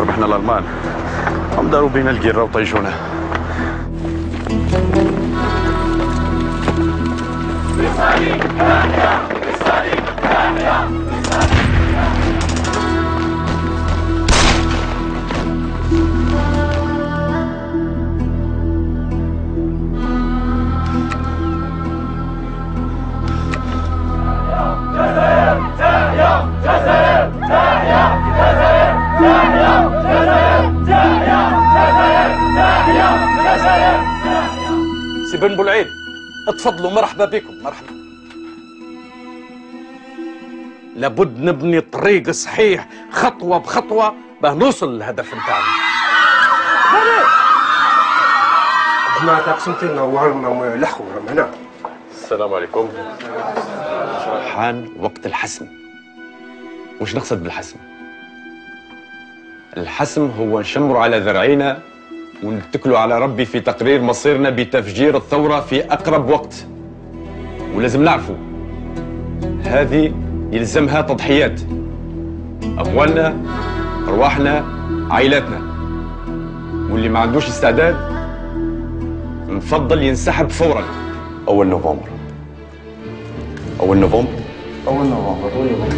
ربحنا الألمان. هم داروا بينا القيره وطيشونا. سي بن بولعيد اتفضلوا مرحبا بكم مرحبا. لابد نبني طريق صحيح خطوة بخطوة باه نوصل للهدف نتاعنا. جماعة تقسمتنا وعلمنا لحقوا هنا السلام عليكم. حان وقت الحسم. وش نقصد بالحسم. الحسم هو نشمر على ذرعينا ونتكلوا على ربي في تقرير مصيرنا بتفجير الثورة في أقرب وقت. ولازم نعرفوا هذه يلزمها تضحيات. أموالنا أرواحنا عائلاتنا. واللي ما عندوش استعداد نفضل ينسحب فورا. أول نوفمبر. أول نوفمبر؟ أول نوفمبر.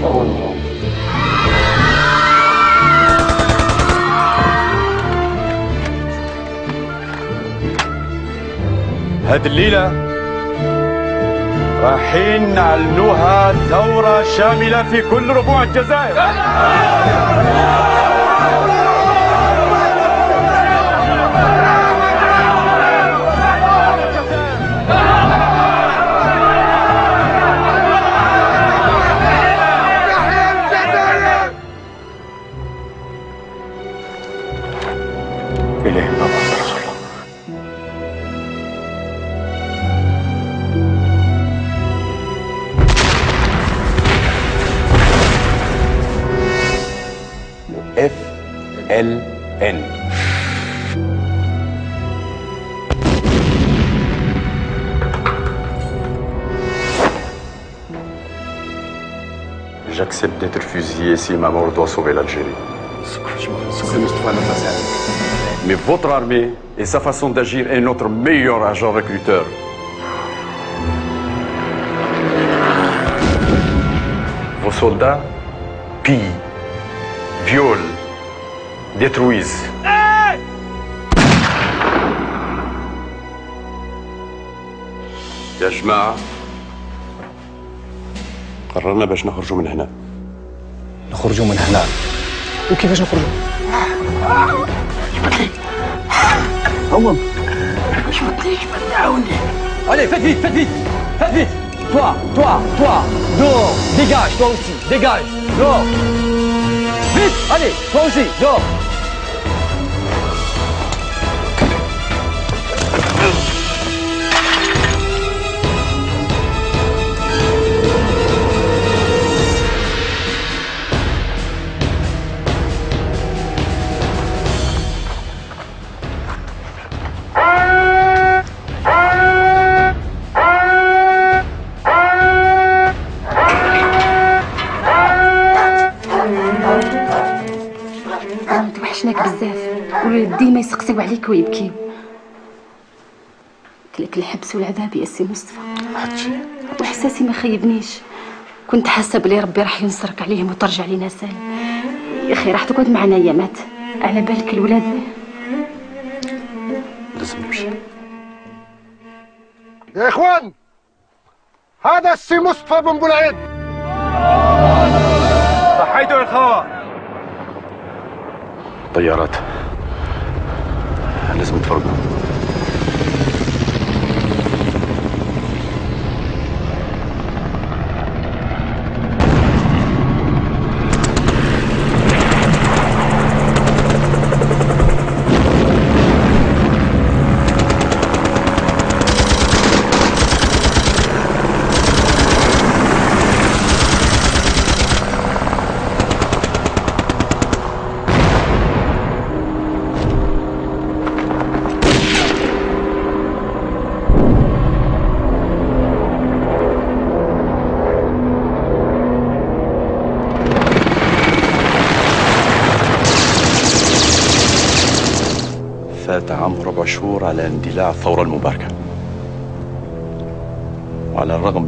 أول نوفمبر. هذه الليلة رايحين نعلنوها ثورة شاملة في كل ربوع الجزائر. J'accepte d'être fusillé si ma mort doit sauver l'Algérie. Mais votre armée et sa façon d'agir est notre meilleur agent recruteur. Vos soldats pillent, violent, ديترويز يا جماعة قررنا باش نخرجوا من هنا. نخرجوا من هنا. وكيفاش نخرجوا؟ قوم مش لي عاوني علي فات فيت فات فيت فات فيت توا توا توا دور ديجاج توا اوسي ديجاج دور فيت علي توا اوسي دور يسقسيو عليك ويبكيو كلك الحبس والعذاب يا سي مصطفى. وإحساسي ما خيبنيش. كنت حاسة بلي ربي راح ينصرك عليهم وترجع لينا سالم. يا أخي راح تقعد معنا ايامات على بالك الولاد؟ لازم نمشي. يا إخوان هذا السي مصطفى بن بولعيد صحيتوا الخوة طيارات. لازم تفرقوا فات عام وربع شهور على اندلاع الثورة المباركة. وعلى الرغم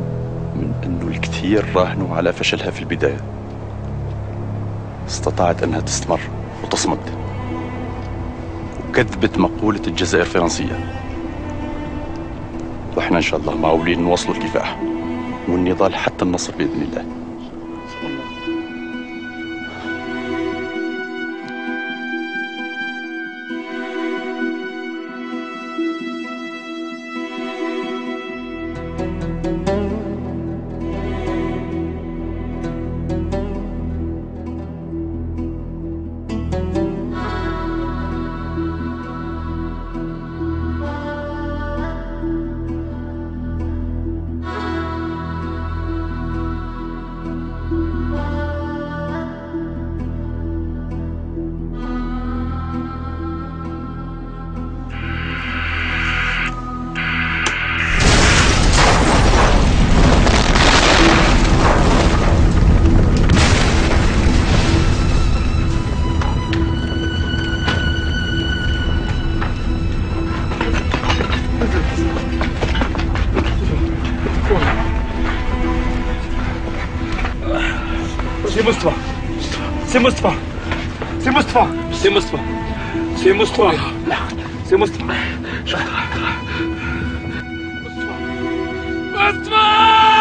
من أنه الكثير راهنوا على فشلها في البداية استطاعت أنها تستمر وتصمد. وكذبت مقولة الجزائر فرنسية وإحنا إن شاء الله معولين نواصلوا الكفاح والنضال حتى النصر بإذن الله. Муства. Це муства. Це муства. Це муства. Це муства. Це муства. Муства. Муства!